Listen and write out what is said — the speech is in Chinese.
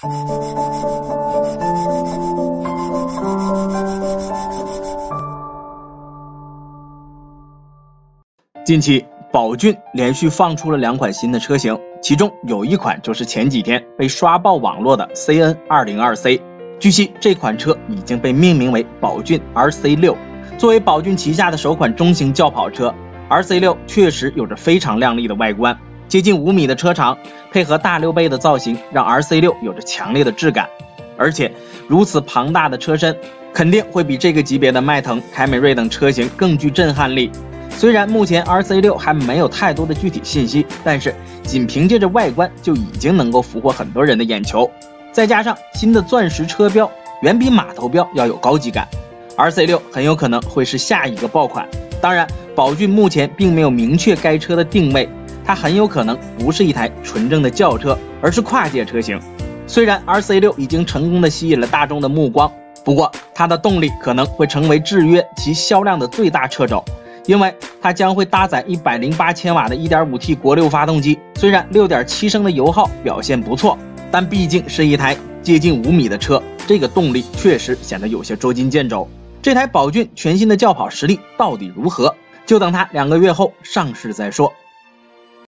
近期，宝骏连续放出了两款新的车型，其中有一款就是前几天被刷爆网络的 CN 202C。据悉，这款车已经被命名为宝骏 RC6。作为宝骏旗下的首款中型轿跑车，RC6 确实有着非常靓丽的外观，接近五米的车长，配合大溜背的造型，让 RC6 有着强烈的质感。而且，如此庞大的车身，肯定会比这个级别的迈腾、凯美瑞等车型更具震撼力。虽然目前 RC6 还没有太多的具体信息，但是仅凭借着外观就已经能够俘获很多人的眼球。再加上新的钻石车标，远比马头标要有高级感，RC6 很有可能会是下一个爆款。当然，宝骏目前并没有明确该车的定位，它很有可能不是一台纯正的轿车，而是跨界车型。虽然 RC6 已经成功的吸引了大众的目光，不过它的动力可能会成为制约其销量的最大掣肘。因为它将会搭载一百零八千瓦的 1.5T 国六发动机，虽然6.7升的油耗表现不错，但毕竟是一台接近五米的车，这个动力确实显得有些捉襟见肘。这台宝骏全新的轿跑实力到底如何？就等它两个月后上市再说。